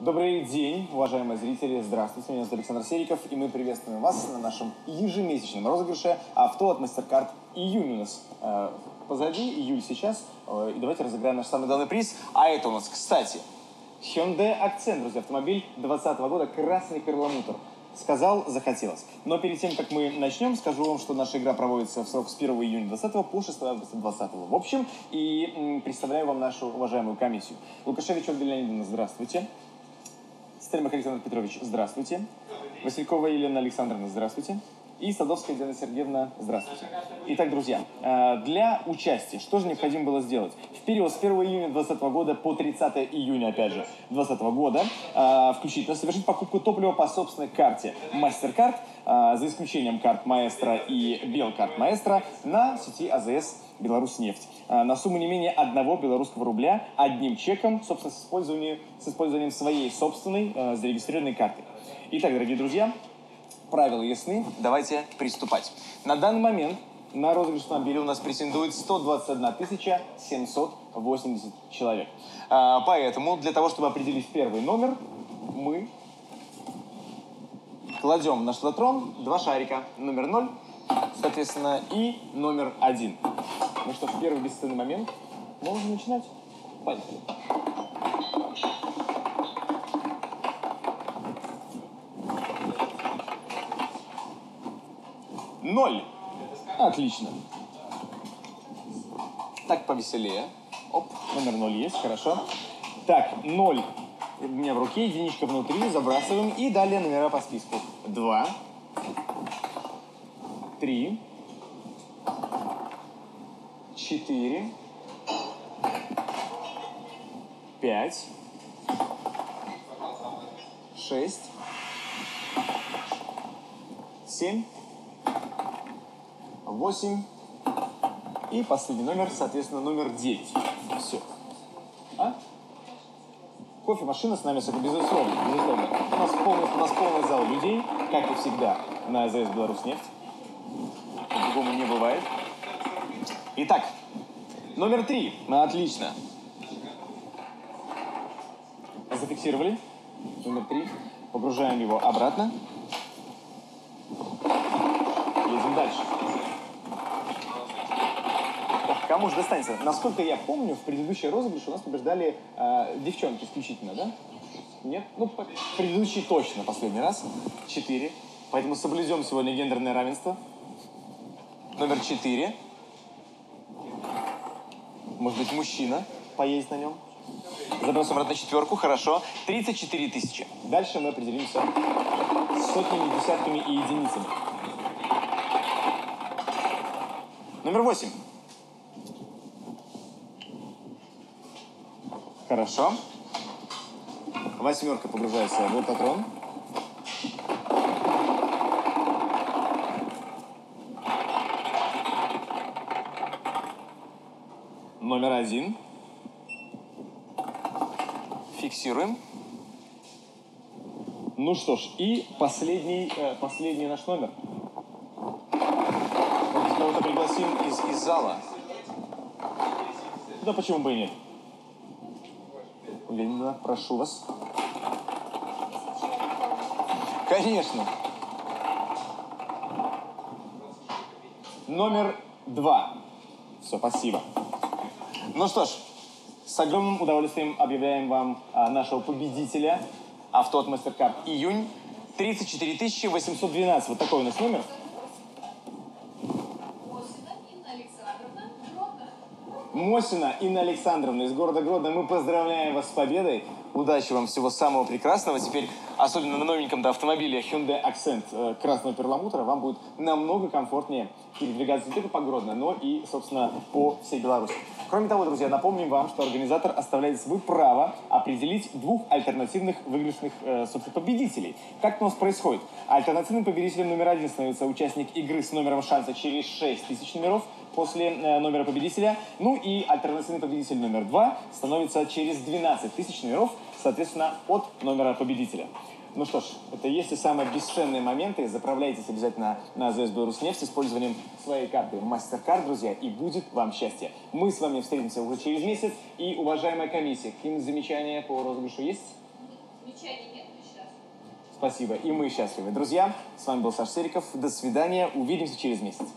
Добрый день, уважаемые зрители. Здравствуйте, меня зовут Александр Сериков, и мы приветствуем вас на нашем ежемесячном розыгрыше авто от MasterCard. Июнь у нас э, позади, июль сейчас. Э, и давайте разыграем наш самый главный приз. А это у нас, кстати, Hyundai Accent, друзья, автомобиль 2020 года, красный перламутр. Сказал, захотелось. Но перед тем, как мы начнем, скажу вам, что наша игра проводится в срок с 1 июня 20 по 6 августа 20 в общем. И м, представляю вам нашу уважаемую комиссию. Лукашевич Ольга Леонидовна, здравствуйте. Стельмах Александр Петрович, здравствуйте. Василькова Елена Александровна, здравствуйте. И Садовская Диана Сергеевна, здравствуйте. Итак, друзья, э, для участия что же необходимо было сделать? В период с 1 июня 2020 года по 30 июня, опять же, 2020 года, э, включительно совершить покупку топлива по собственной карте MasterCard, э, за исключением карт Маэстро и Белкарт Маэстро, на сети АЗС Беларусьнефть э, на сумму не менее одного белорусского рубля одним чеком, собственно, с использованием, с использованием своей собственной э, зарегистрированной карты. Итак, дорогие друзья, правила ясны, давайте приступать. На данный момент на розыгрыш автомобиля у нас претендует 121 780 человек. А, Поэтому для того, чтобы определить первый номер, мы кладем на штататрон два шарика. Номер 0, соответственно, и номер 1. Ну что, в первый бесценный момент можно начинать. Поехали. Ноль. Отлично. Так повеселее. Оп, номер ноль есть, хорошо. Так, ноль у меня в руке, единичка внутри, забрасываем. И далее номера по списку. Два. Три. Четыре. Пять. Шесть. Семь. Восемь. И последний номер, соответственно, номер девять. Все. А? Кофемашина с нами, это безусловно, безусловно. У нас полный, у нас полный зал людей, как и всегда, на АЗС Беларусьнефть. По-другому не бывает. Итак, номер три. Отлично. Зафиксировали. Номер три. Погружаем его обратно. Едем дальше. Кому же достанется? Насколько я помню, в предыдущий розыгрыш у нас побеждали э, девчонки исключительно, да? Нет? Ну, предыдущий точно последний раз. Четыре. Поэтому соблюдем сегодня гендерное равенство. Номер четыре. Может быть, мужчина поездит на нем. Забросим обратно четверку, хорошо. 34 тысячи. Дальше мы определимся с сотнями, десятками и единицами. Номер восемь. Хорошо. Восьмерка погружается в лототрон. Номер один. Фиксируем. Ну что ж, и последний, э, последний наш номер. Кого-то пригласим из, из зала. Да почему бы и нет? Ленина, прошу вас. Конечно. Номер два. Все, спасибо. Ну что ж, с огромным удовольствием объявляем вам а, нашего победителя авто от MasterCard июнь 34 812. Вот такой у нас номер. Мосина Инна Александровна из города Гродно. Мы поздравляем вас с победой. Удачи вам, всего самого прекрасного. Теперь, особенно на новеньком автомобиле Hyundai Accent э, красного перламутра, вам будет намного комфортнее передвигаться не только по Гродно, но и, собственно, по всей Беларуси. Кроме того, друзья, напомним вам, что организатор оставляет свое право определить двух альтернативных выигрышных, э, победителей. Как у нас происходит? Альтернативным победителем номер один становится участник игры с номером шанса через 6 тысяч номеров после э, номера победителя. Ну и альтернативный победитель номер два становится через 12 тысяч номеров, соответственно, от номера победителя. Ну что ж, это есть и самые бесценные моменты. Заправляйтесь обязательно на АЗС Беларусьнефть с использованием своей карты MasterCard, друзья, и будет вам счастье. Мы с вами встретимся уже через месяц. И, уважаемая комиссия, какие-нибудь замечания по розыгрышу есть? Замечаний нет, мы счастливы. Спасибо. И мы счастливы. Друзья, с вами был Саш Сериков. До свидания. Увидимся через месяц.